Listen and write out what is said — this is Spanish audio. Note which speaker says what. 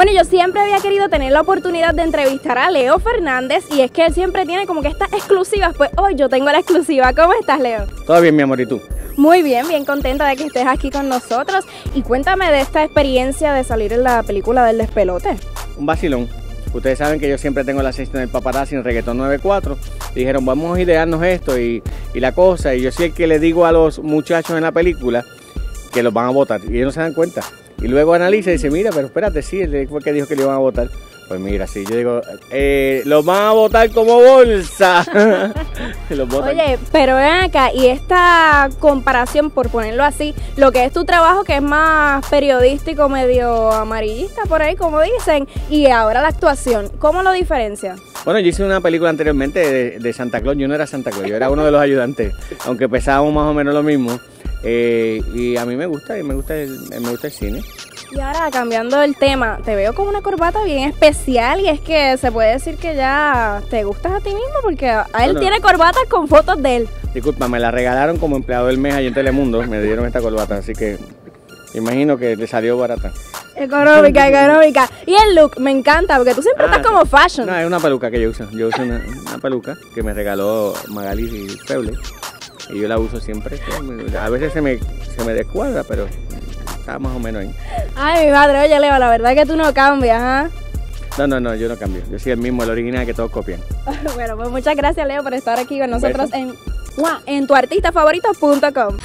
Speaker 1: Bueno, yo siempre había querido tener la oportunidad de entrevistar a Leo Fernández y es que él siempre tiene como que estas exclusivas. Pues hoy yo tengo la exclusiva. ¿Cómo estás, Leo?
Speaker 2: Todo bien, mi amor, ¿y tú?
Speaker 1: Muy bien, bien contenta de que estés aquí con nosotros. Y cuéntame de esta experiencia de salir en la película del despelote.
Speaker 2: Un vacilón. Ustedes saben que yo siempre tengo la sesión del paparazzi en Reggaeton 94. Dijeron, vamos a idearnos esto y, y la cosa. Y yo soy el que le digo a los muchachos en la película que los van a votar. Y ellos no se dan cuenta. Y luego analiza y dice, mira, pero espérate, sí, fue que dijo que le iban a votar. Pues mira, sí, yo digo, eh, los van a votar como bolsa. los votan.
Speaker 1: Oye, pero ven acá, y esta comparación, por ponerlo así, lo que es tu trabajo, que es más periodístico, medio amarillista, por ahí, como dicen, y ahora la actuación, ¿cómo lo diferencia?
Speaker 2: Bueno, yo hice una película anteriormente de, de Santa Claus, yo no era Santa Claus, yo era uno de los ayudantes, aunque pesábamos más o menos lo mismo. Eh, y a mí me gusta, y me gusta el, me gusta el cine.
Speaker 1: Y ahora cambiando el tema, te veo con una corbata bien especial y es que se puede decir que ya te gustas a ti mismo porque a él
Speaker 2: Bueno.
Speaker 1: tiene corbatas con fotos de él.
Speaker 2: Disculpa, me la regalaron como empleado del mes allí en Telemundo, me dieron esta corbata, así que imagino que le salió barata.
Speaker 1: Económica, económica. Y el look me encanta porque tú siempre
Speaker 2: Ah,
Speaker 1: estás como fashion.
Speaker 2: No, es una peluca que yo uso. Yo uso una, una peluca que me regaló Magali y Feble. Y yo la uso siempre. A veces se me, se me descuadra, pero está más o menos ahí.
Speaker 1: Ay, mi madre, oye, Leo, la verdad es que tú no cambias, ¿ah?
Speaker 2: No, no, no, yo no cambio. Yo soy el mismo, el original que todos copian.
Speaker 1: bueno, pues muchas gracias, Leo, por estar aquí con nosotros en, en tuartistafavorito.com.